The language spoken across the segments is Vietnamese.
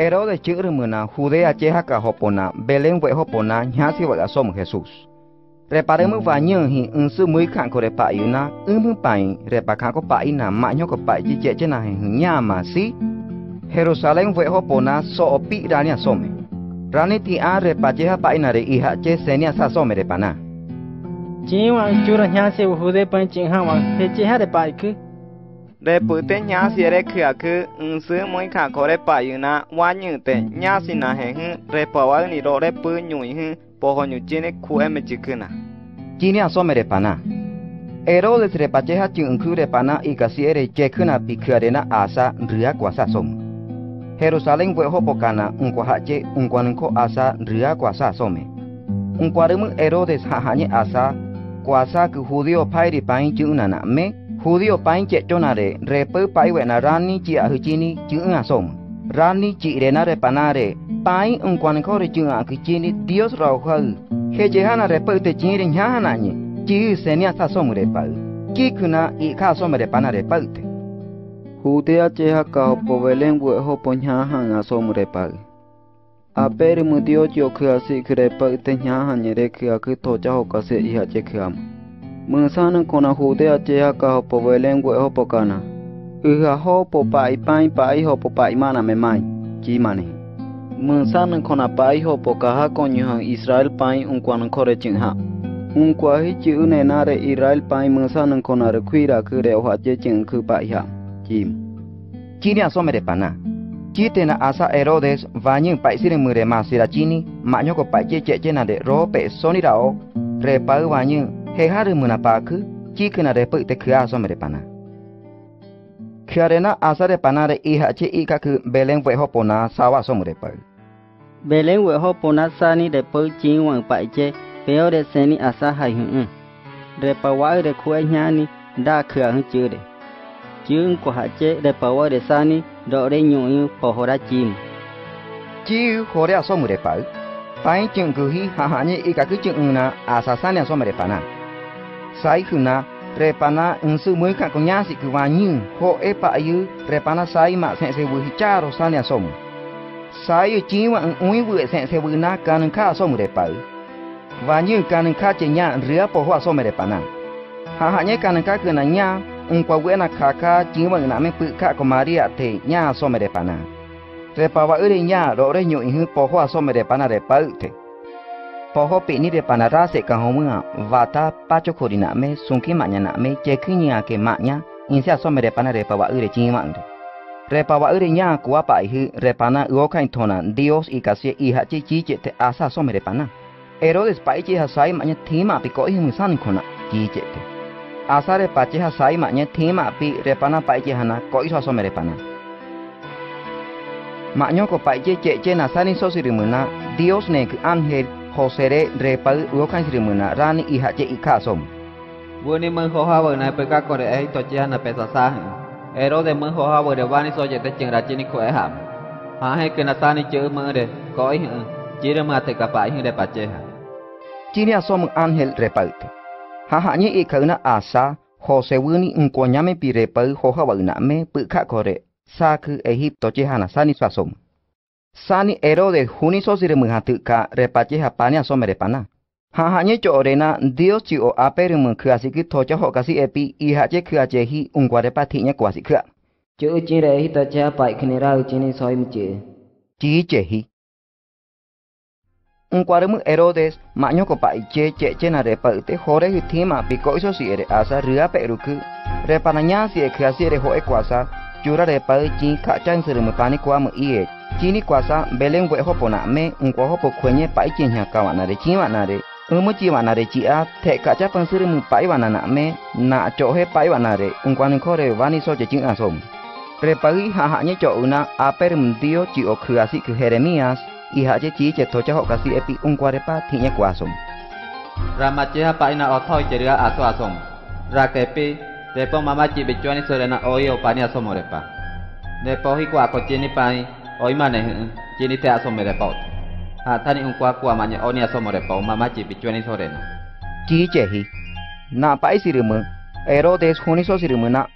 Ero de Chirmuna, Judea Cheja Cajopona, Belén Huejopona, Ñasi Bagasom Jesús. Reparemos bañanji, un su muy canco de paina, un muy pain, repacaco paina, maño copai, chichena, ñama, sí. Jerusalén Huejopona, so opi rania some. Raniti a repacheja paina de hija che senia sasome de paná. Chiwan chura ñasi, Jude Panchinhawan, Hecheja de Paiku. Después te ñasiere que aquí un su muy cacore pa y una guañute ñasina jeje repawal ni ro repu ñuije pojo ñuchine kueme chikuna. Chine asomere pana. Herodes repacheja chiuncure pana y casiere chekuna picuarena asa ria guasasom. Jerusalén huejo pocana uncuajache uncuanco asa ria guasasome. Uncuaremu Herodes jajañe asa guasa que judío pairi pain chiunana me Judío pain che tonare, repu pai wena rani chi a huchini chung asom. Rani chi rena repanare, pai un quan kore chung a huchini Dios rauhal. Hechehana repu te chinrin yahanani, chi senia sasom repal. Kikuna i kasom repanare palte. Judea cheha kao povelen weho ponyahan asom repal. Aper mutio chio kia si krepal te nyahan yere kia kito chaho kase iha chekiam. Munsana kona judea chea ka hopo belengue hopo kana. Uha hopo pai pai pai hopo pai mana me mai. Chimane. Munsana kona pai hopo kaha konyo Israel pai unkwan kore chingha. Unkwa hichi une nare Israel pai munsana kona rekwira kure oha che ching kupa iha. Chim. Chini asomere pana. Chitena asa Herodes vanyin paisire mure masira chini manyo ko paiche chechena de rope sonirao repau vanyin he haru muna pa ku chi kuna re pe te kya asomere pana Kharena asare panare iha che ika ku Belén we hopona sawa somure pa Belén we hopona sani de pu chính hoàng pai che peo de seni asa hai hu. De pa wa de khu nyani da khia hu chư de. Chư ko ha che de pa wa de sani do de nyu yu po hora chim. chi hore asomure pa pai chung ku hi ha ha ni ika ku chung na asa sani asomure pana sai kuna trepana ensu mui ka konya si ku wanyu ho e pa yu repana sai ma se se wu hi charo sani som sai yu chi wa ui wi se se wi na kan ka asomure pa wanyu kan ka che nya ria po ho asomure pana ha ha nye kan ka ku na nya un kwa wi na ka ka chi wa na me pu ka ko maria te nya asomure pana trepa wa ri nya ro re nyu hi po ho asomure pana re pa te hoho pini de panara se kahomua vata pacho kodina me sunki manya na me chekini ake manya insa somere de panare pa waure chima ndu re pa nya ku apa ihi re uoka intona dios i kasie i chi chi che te asa somere pana Erodes de spai hasai manya thima piko i misan khona chi che te asa re pa chi hasai manya thima pi re pana pa chi hana ko i so somere pana Maknyo ko pai je je je nasani so Dios nek anhel Josere repal uokan sirimuna rani iha che ikasom. Wuni mừng hồ hoa này pe các con ấy tổ chức na pe sa sa. Ero de mừng hồ hoa de vani so je te ching ra chini ko e ham. Ha he ke na sa ni chữ mừng de ko i chỉ ra ma te ka pa hi de pa che ha. Chini asom ángel repal. Ha ha ni ikana asa Jose wuni unko nyame pi repal ho ha na me pu ka kore sa ku Egipto che hana sani swasom. Sani Herode juni so siremenghatika repachi hapania so merepana. Hahanye cho orena Dios chi o ape remengkasi tocha hokasi epi ihache khachehi ungwarepatinya kwasi kha. Chu chire hita cha pai khnera uchini soimche. Chi chehi. Ungwaremu Herodes maño kopa iche cheche na repa ute hore hitima biko iso si ere asa ria peruku. Repananya si ekhasi ere ho ekwasa Jura repa chi khachan kua kwam iye. Pani kwa mu i e chini kwasa belen we hopo na me, ngwa hopo kwenye pai chi nya ka wana re chi wana re. Umu chi wana re chi a, the ka cha pan sir mu pai wana na me, na cho he pai wana re. Ngwa ni khore wani so che ching a som. Pre pai ha ha nye cho una a per mu dio, chi o khua asi ku Jeremías i ha che chi che to cha ho ka si epi ngwa re pa, thi nya kwa som. Rama che ha pai na o thoi che to a som. Ra ke pi de po mama chi be chwani so na oi o Oh, oimane eh, jini te asome report ha tani un kwa kwa manye oni oh, asome report mama ji bichweni sore na ti chehi na pai sirimu erodes huni so sirimu na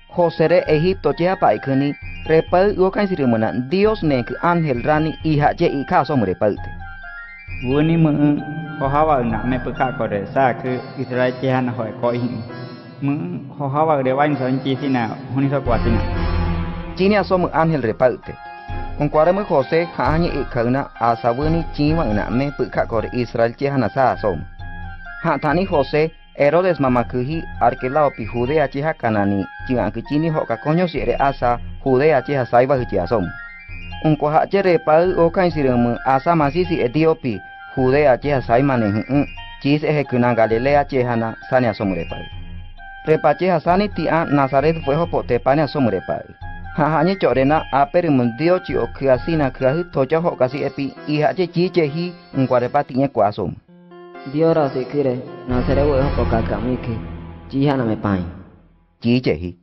egipto je pa ikuni repal yo kai sirimu na dios ne angel rani iha je ikha asome report Wuni mu ho hawa na me pka ko re sa ke itra che han ho ko in mu ho hawa de wan san chi sina huni so kwa sina chini asome angel report องควารมือโคเซหาญเอกขณะอาสาวนิจีวังนะเมื่อปึกะกอรอิสราเอลเจ้าหน้าซาสมหากท่านิโคเซเอโรดส์มามาคือฮิอาร์เคลาอปิฮูเดอเจิฮะกานานิจึงอังกิจินิหกะคอนโยสิเรอาซาฮูเดอเจิาะไซบะฮิจิอาสมองควาเจเรปาโอคันสิรมอาซามาซิสิเอธิโอปีฮูเดอเจิาะไซมันเนฮึจีสเอเฮคุณางาเลเลอาเจ้าหน้าซาเนอาสมเรปาเรปาเจ้าซานิติอานาซาเรตเฟโฮโปเตปาเนอาสมเรปา hahanya cok rena aper mundio ci o kiasi na kiasi toja ho kasi epi iha ce ci ce hi ngkware patinya kuasum. Dio rasi kire na serewe ho pokakamiki. Ciha na mepain. Ci ce hi.